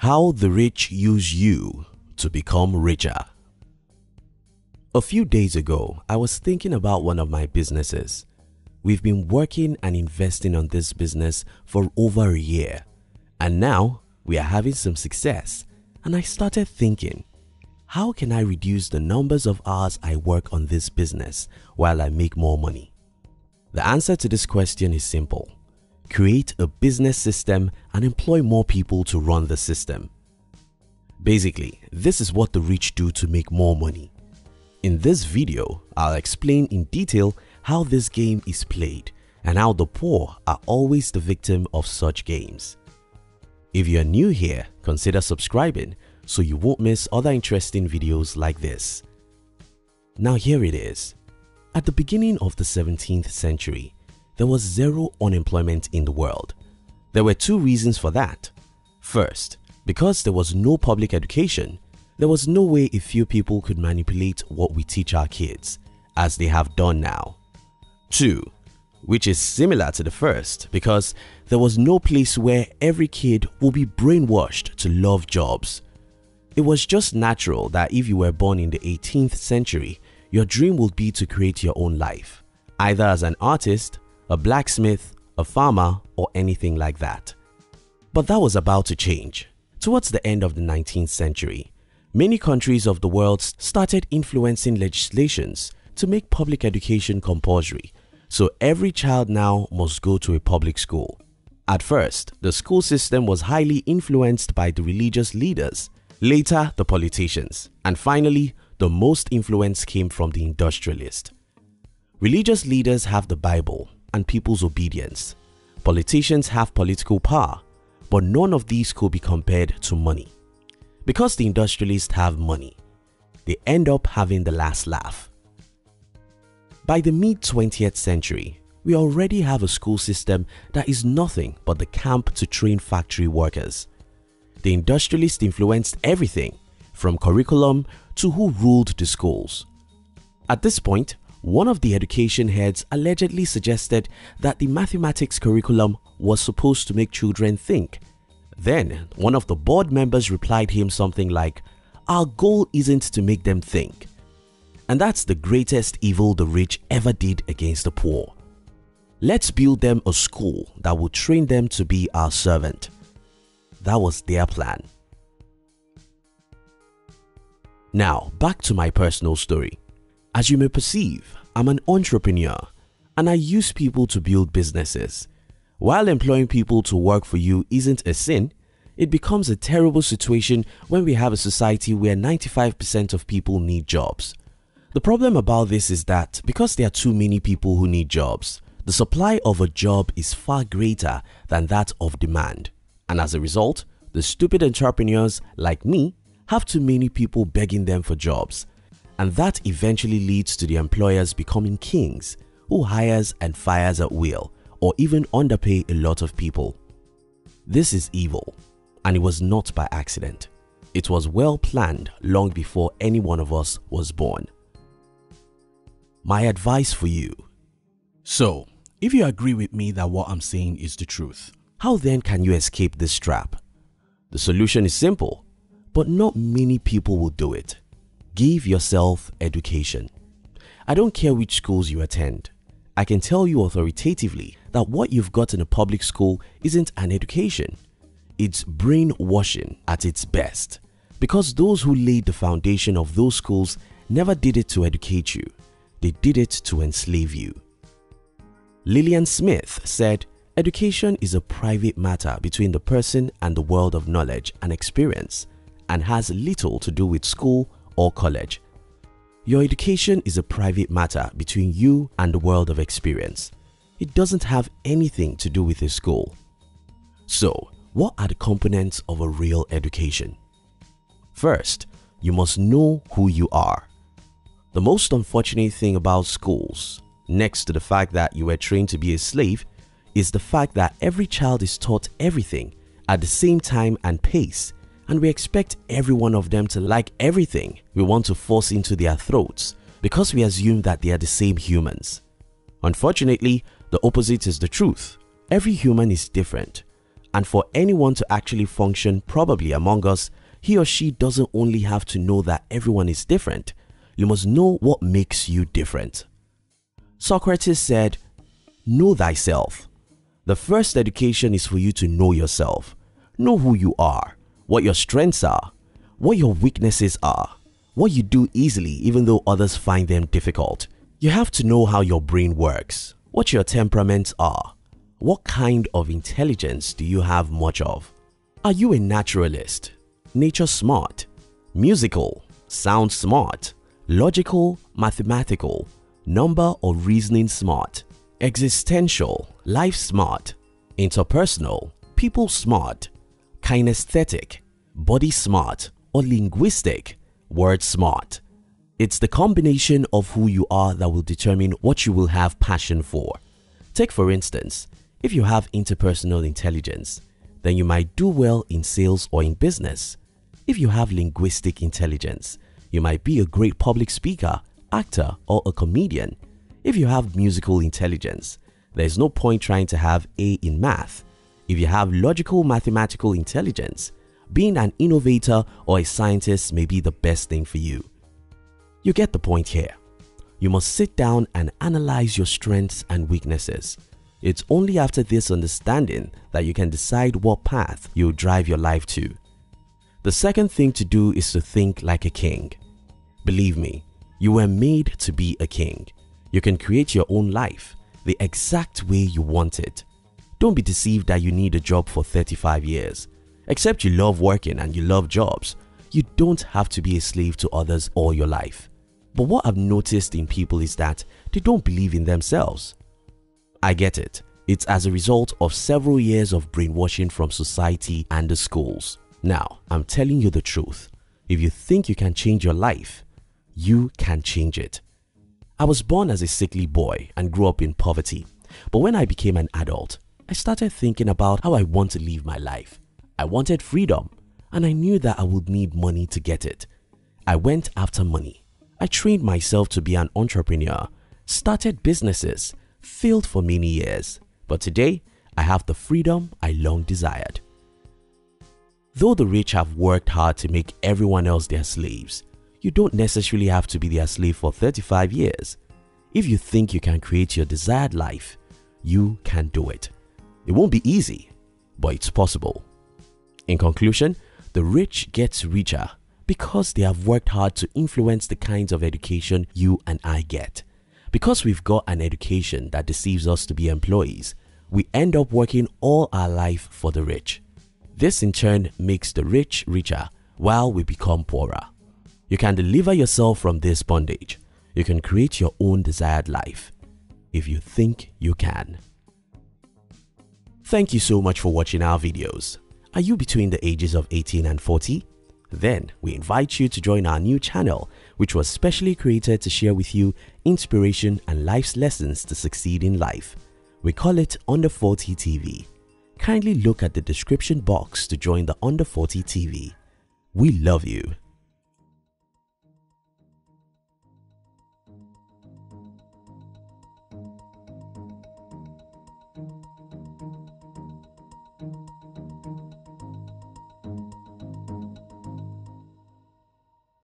How the rich use you to become richer. A few days ago, I was thinking about one of my businesses. We've been working and investing on this business for over a year, and now we are having some success. And I started thinking, how can I reduce the numbers of hours I work on this business while I make more money? The answer to this question is simple create a business system and employ more people to run the system. Basically, this is what the rich do to make more money. In this video, I'll explain in detail how this game is played and how the poor are always the victim of such games. If you are new here, consider subscribing so you won't miss other interesting videos like this. Now here it is. At the beginning of the 17th century, there was zero unemployment in the world. There were two reasons for that. First, because there was no public education, there was no way a few people could manipulate what we teach our kids, as they have done now. Two, which is similar to the first because there was no place where every kid will be brainwashed to love jobs. It was just natural that if you were born in the 18th century, your dream would be to create your own life, either as an artist, a blacksmith, a farmer, or anything like that. But that was about to change. Towards the end of the 19th century, many countries of the world started influencing legislations to make public education compulsory, so every child now must go to a public school. At first, the school system was highly influenced by the religious leaders, later the politicians, and finally the most influence came from the industrialists. Religious leaders have the Bible, and people's obedience. Politicians have political power, but none of these could be compared to money. Because the industrialists have money, they end up having the last laugh. By the mid 20th century, we already have a school system that is nothing but the camp to train factory workers. The industrialists influenced everything from curriculum to who ruled the schools. At this point, one of the education heads allegedly suggested that the mathematics curriculum was supposed to make children think. Then, one of the board members replied him something like, Our goal isn't to make them think. And that's the greatest evil the rich ever did against the poor. Let's build them a school that will train them to be our servant. That was their plan. Now, back to my personal story. As you may perceive, I'm an entrepreneur and I use people to build businesses. While employing people to work for you isn't a sin, it becomes a terrible situation when we have a society where 95% of people need jobs. The problem about this is that because there are too many people who need jobs, the supply of a job is far greater than that of demand. And as a result, the stupid entrepreneurs like me have too many people begging them for jobs and that eventually leads to the employers becoming kings who hires and fires at will or even underpay a lot of people. This is evil and it was not by accident. It was well planned long before any one of us was born. My advice for you. So, if you agree with me that what I'm saying is the truth, how then can you escape this trap? The solution is simple, but not many people will do it. Give yourself education. I don't care which schools you attend. I can tell you authoritatively that what you've got in a public school isn't an education. It's brainwashing at its best. Because those who laid the foundation of those schools never did it to educate you, they did it to enslave you. Lillian Smith said, Education is a private matter between the person and the world of knowledge and experience and has little to do with school or college. Your education is a private matter between you and the world of experience. It doesn't have anything to do with a school. So, what are the components of a real education? First, you must know who you are. The most unfortunate thing about schools, next to the fact that you were trained to be a slave, is the fact that every child is taught everything at the same time and pace and we expect every one of them to like everything we want to force into their throats because we assume that they are the same humans. Unfortunately, the opposite is the truth. Every human is different, And for anyone to actually function probably among us, he or she doesn't only have to know that everyone is different, you must know what makes you different. Socrates said, Know thyself. The first education is for you to know yourself. Know who you are, what your strengths are, what your weaknesses are, what you do easily even though others find them difficult. You have to know how your brain works, what your temperaments are, what kind of intelligence do you have much of? Are you a naturalist, nature smart, musical, sound smart, logical, mathematical, number or reasoning smart, existential, life smart, interpersonal, people smart, kinesthetic, body smart, or linguistic, word smart. It's the combination of who you are that will determine what you will have passion for. Take for instance, if you have interpersonal intelligence, then you might do well in sales or in business. If you have linguistic intelligence, you might be a great public speaker, actor, or a comedian. If you have musical intelligence, there's no point trying to have A in math. If you have logical mathematical intelligence, being an innovator or a scientist may be the best thing for you. You get the point here. You must sit down and analyze your strengths and weaknesses. It's only after this understanding that you can decide what path you'll drive your life to. The second thing to do is to think like a king. Believe me, you were made to be a king. You can create your own life the exact way you want it. Don't be deceived that you need a job for 35 years. Except you love working and you love jobs, you don't have to be a slave to others all your life. But what I've noticed in people is that they don't believe in themselves. I get it. It's as a result of several years of brainwashing from society and the schools. Now, I'm telling you the truth. If you think you can change your life, you can change it. I was born as a sickly boy and grew up in poverty. But when I became an adult, I started thinking about how I want to live my life. I wanted freedom and I knew that I would need money to get it. I went after money. I trained myself to be an entrepreneur, started businesses, failed for many years, but today I have the freedom I long desired. Though the rich have worked hard to make everyone else their slaves, you don't necessarily have to be their slave for 35 years. If you think you can create your desired life, you can do it. It won't be easy, but it's possible. In conclusion, the rich get richer because they have worked hard to influence the kinds of education you and I get. Because we've got an education that deceives us to be employees, we end up working all our life for the rich. This in turn makes the rich richer while we become poorer. You can deliver yourself from this bondage. You can create your own desired life if you think you can. Thank you so much for watching our videos. Are you between the ages of 18 and 40? Then we invite you to join our new channel which was specially created to share with you inspiration and life's lessons to succeed in life. We call it Under 40 TV. Kindly look at the description box to join the Under 40 TV. We love you.